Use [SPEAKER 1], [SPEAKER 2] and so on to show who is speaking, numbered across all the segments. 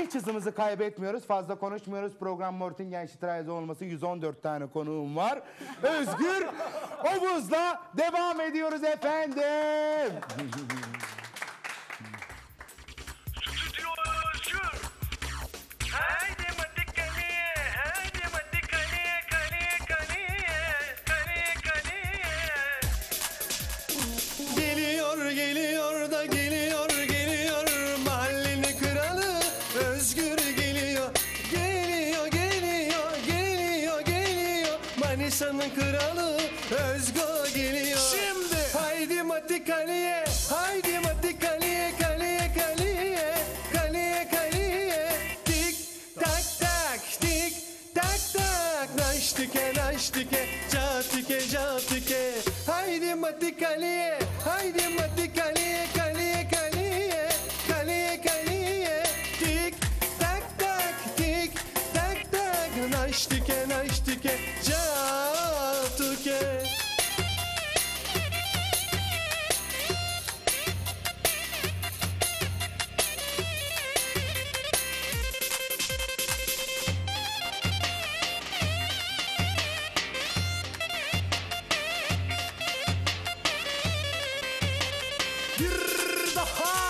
[SPEAKER 1] Hiç hızımızı kaybetmiyoruz. Fazla konuşmuyoruz. Program Mortingen Streise olması 114 tane konuğum var. Özgür Obuz'la devam ediyoruz efendim.
[SPEAKER 2] Manisa'nın kralı Özgür geliyor. Şimdi. Haydi mati kaleye haydi mati kaleye kaleye kaleye kaleye kaleye Tik tak tak tik tak tak. Naştike naştike catike catike Haydi mati kaleye haydi Bir daha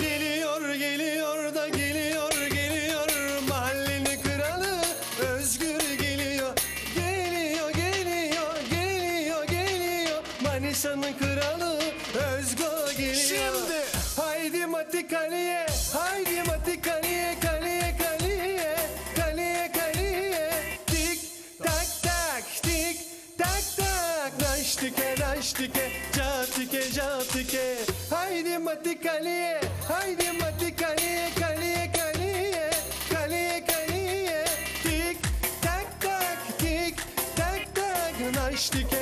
[SPEAKER 2] Geliyor geliyor da geliyor geliyor. Mahallenin kralı Özgür geliyor. Geliyor geliyor geliyor geliyor. Manisa'nın kralı Özgür geliyor. Şimdi. Haydi mati kaleye Haydi mati kaleye kaleye kaleye Kaleye kaleye Tik tak tak tik tak tak. Naştike naştike catike catike Haydi mati kaleye Haydi mati kaleye kaleye kaleye Kaleye kaleye Tik tak tak tik tak tak Naştike naştike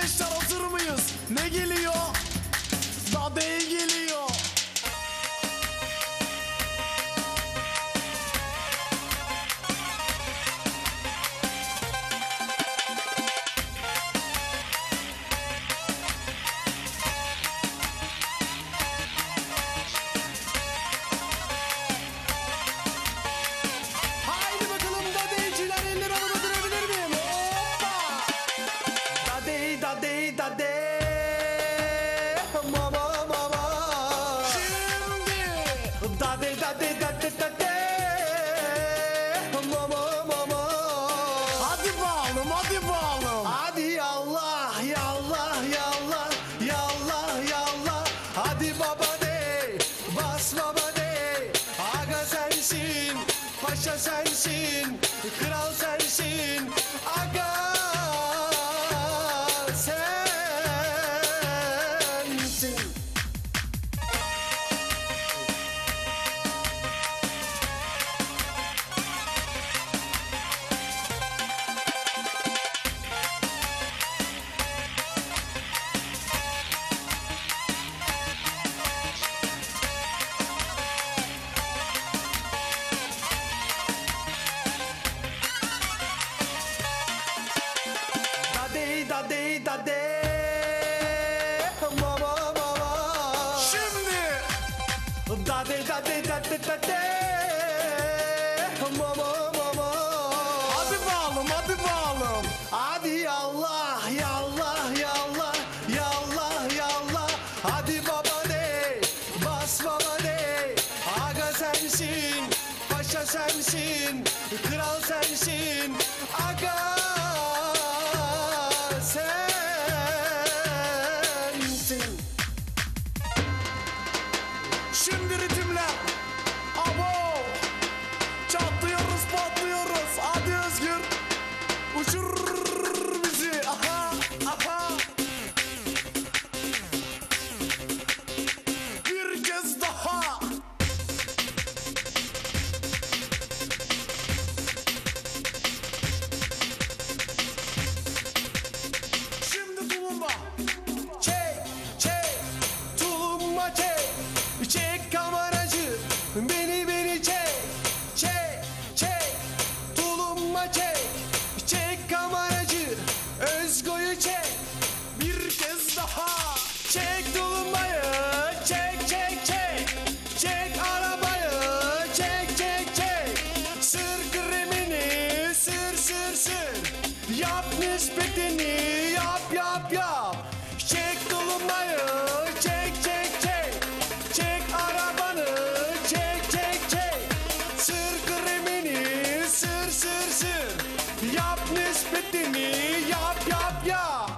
[SPEAKER 2] gençler hazır mıyız? Ne geliyor? Paşa sensin. Kral sensin Dadey dadey Mama mama Şimdi. Dadey dadey dadey dadey Mama mama Hadi bağlım hadi bağlım. Hadi yallah yallah yallah Yallah yallah. Hadi baba de Bas baba de. Aga sensin Paşa sensin Kral sensin. Aga Şimdi ritimler Σα πω ότι είσαι!